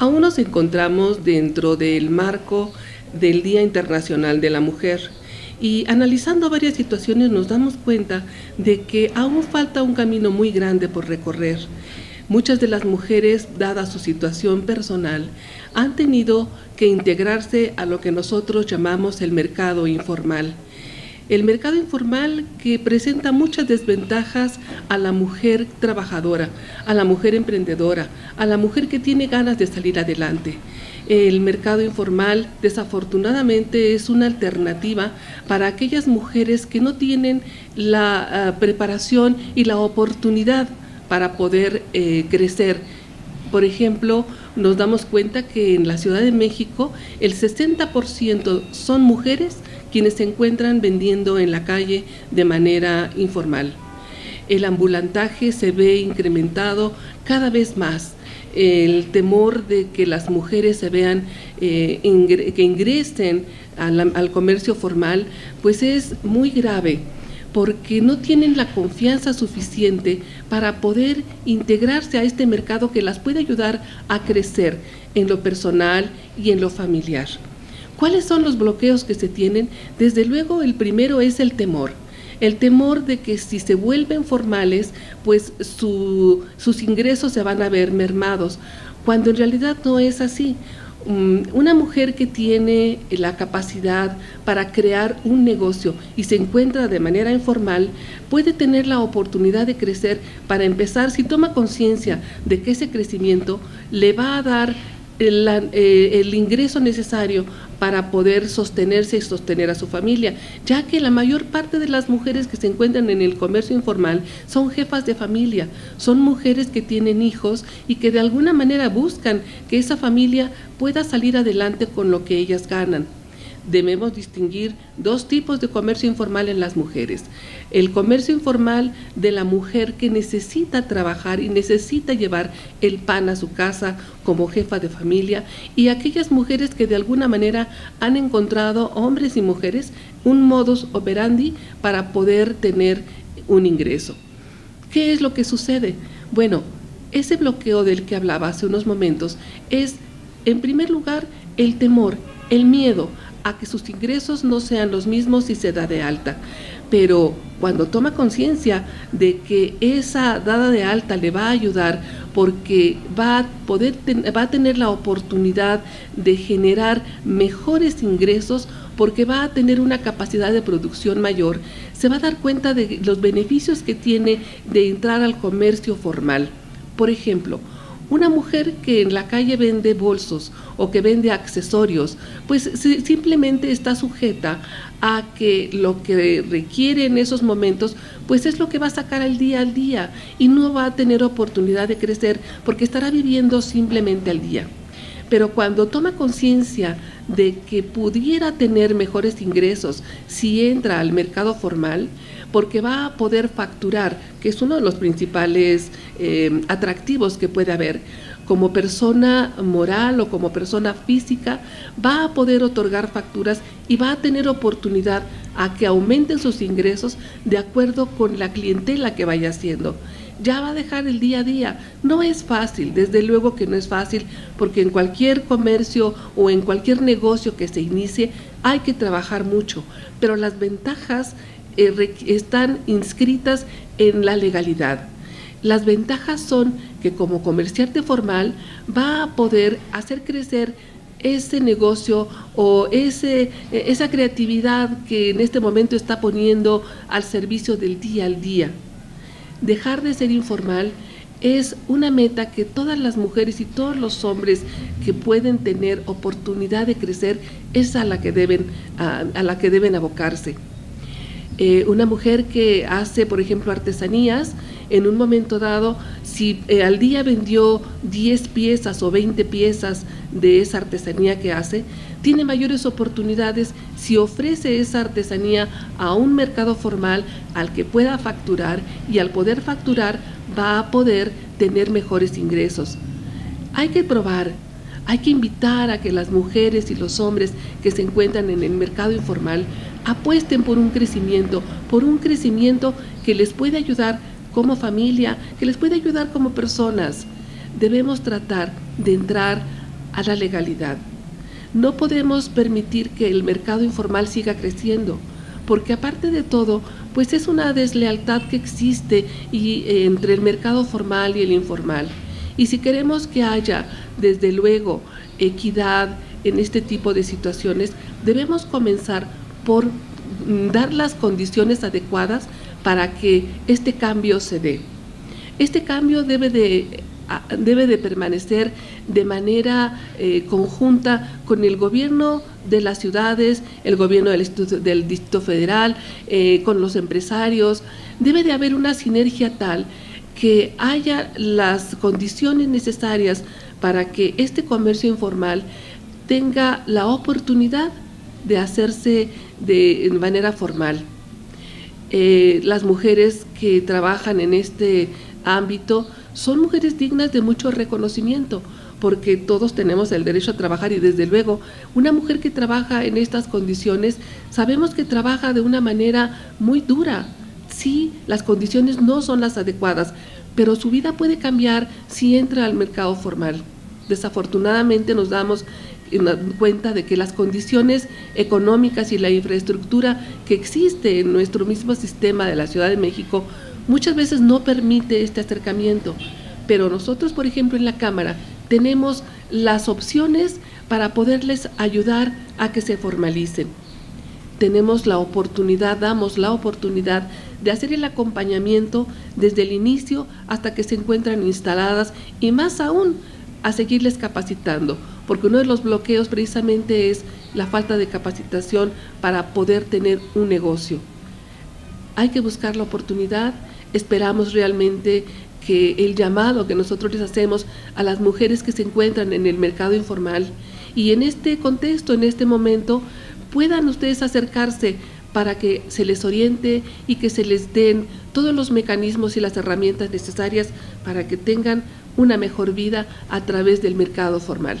Aún nos encontramos dentro del marco del Día Internacional de la Mujer y analizando varias situaciones nos damos cuenta de que aún falta un camino muy grande por recorrer. Muchas de las mujeres, dada su situación personal, han tenido que integrarse a lo que nosotros llamamos el mercado informal. El mercado informal que presenta muchas desventajas a la mujer trabajadora, a la mujer emprendedora, a la mujer que tiene ganas de salir adelante. El mercado informal desafortunadamente es una alternativa para aquellas mujeres que no tienen la ah, preparación y la oportunidad para poder eh, crecer. Por ejemplo, nos damos cuenta que en la Ciudad de México el 60% son mujeres quienes se encuentran vendiendo en la calle de manera informal. El ambulantaje se ve incrementado cada vez más. El temor de que las mujeres se vean, eh, que ingresen al comercio formal, pues es muy grave porque no tienen la confianza suficiente para poder integrarse a este mercado que las puede ayudar a crecer en lo personal y en lo familiar. ¿Cuáles son los bloqueos que se tienen? Desde luego el primero es el temor. El temor de que si se vuelven formales, pues sus ingresos se van a ver mermados, cuando en realidad no es así. Mm, una mujer que tiene la capacidad para crear un negocio y se encuentra de manera informal puede tener la oportunidad de crecer para empezar si toma conciencia de que ese crecimiento le va a dar el, eh, el, ingreso necesario para poder sostenerse y sostener a su familia, ya que la mayor parte de las mujeres que se encuentran en el comercio informal son jefas de familia, son mujeres que tienen hijos y que de alguna manera buscan que esa familia pueda salir adelante con lo que ellas ganan debemos distinguir dos tipos de comercio informal en las mujeres. El comercio informal de la mujer que necesita trabajar y necesita llevar el pan a su casa como jefa de familia y aquellas mujeres que de alguna manera han encontrado, hombres y mujeres, un modus operandi para poder tener un ingreso. ¿Qué es lo que sucede? Bueno, ese bloqueo del que hablaba hace unos momentos es, en primer lugar, el temor, el miedo a que sus ingresos no sean los mismos si se da de alta. Pero cuando toma conciencia de que esa dada de alta le va a ayudar porque va a poder va a tener la oportunidad de generar mejores ingresos porque va a tener una capacidad de producción mayor, se va a dar cuenta de los beneficios que tiene de entrar al comercio formal. Por ejemplo, una mujer que en la calle vende bolsos o que vende accesorios, pues simplemente está sujeta a que lo que requiere en esos momentos, pues es lo que va a sacar al día al día y no va a tener oportunidad de crecer porque estará viviendo simplemente al día. Pero cuando toma conciencia de que pudiera tener mejores ingresos si entra al mercado formal, porque va a poder facturar, que es uno de los principales eh, atractivos que puede haber. Como persona moral o como persona física, va a poder otorgar facturas y va a tener oportunidad a que aumenten sus ingresos de acuerdo con la clientela que vaya haciendo ya va a dejar el día a día. No es fácil, desde luego que no es fácil, porque en cualquier comercio o en cualquier negocio que se inicie hay que trabajar mucho, pero las ventajas eh, están inscritas en la legalidad. Las ventajas son que como comerciante formal va a poder hacer crecer ese negocio o ese, eh, esa creatividad que en este momento está poniendo al servicio del día al día. Dejar de ser informal es una meta que todas las mujeres y todos los hombres que pueden tener oportunidad de crecer es a la que deben, a la que deben abocarse. Eh, una mujer que hace, por ejemplo, artesanías, en un momento dado, si eh, al día vendió 10 piezas o 20 piezas de esa artesanía que hace, tiene mayores oportunidades si ofrece esa artesanía a un mercado formal al que pueda facturar y al poder facturar va a poder tener mejores ingresos. Hay que probar, hay que invitar a que las mujeres y los hombres que se encuentran en el mercado informal apuesten por un crecimiento, por un crecimiento que les puede ayudar como familia, que les puede ayudar como personas. Debemos tratar de entrar a la legalidad. No podemos permitir que el mercado informal siga creciendo, porque aparte de todo, pues es una deslealtad que existe y, eh, entre el mercado formal y el informal. Y si queremos que haya, desde luego, equidad en este tipo de situaciones, debemos comenzar por mm, dar las condiciones adecuadas para que este cambio se dé. Este cambio debe de debe de permanecer de manera eh, conjunta con el gobierno de las ciudades, el gobierno del, Distrito Federal, eh, con los empresarios. Debe de haber una sinergia tal que haya las condiciones necesarias para que este comercio informal tenga la oportunidad de hacerse de manera formal. Eh, las mujeres que trabajan en este ámbito son mujeres dignas de mucho reconocimiento, porque todos tenemos el derecho a trabajar y desde luego una mujer que trabaja en estas condiciones sabemos que trabaja de una manera muy dura. Sí, las condiciones no son las adecuadas, pero su vida puede cambiar si entra al mercado formal. Desafortunadamente nos damos cuenta de que las condiciones económicas y la infraestructura que existe en nuestro mismo sistema de la Ciudad de México muchas veces no permite este acercamiento, pero nosotros, por ejemplo, en la Cámara tenemos las opciones para poderles ayudar a que se formalicen. Tenemos la oportunidad, damos la oportunidad de hacer el acompañamiento desde el inicio hasta que se encuentran instaladas y más aún a seguirles capacitando, porque uno de los bloqueos precisamente es la falta de capacitación para poder tener un negocio. Hay que buscar la oportunidad esperamos realmente que el llamado que nosotros les hacemos a las mujeres que se encuentran en el mercado informal y en este contexto, en este momento, puedan ustedes acercarse para que se les oriente y que se les den todos los mecanismos y las herramientas necesarias para que tengan una mejor vida a través del mercado formal.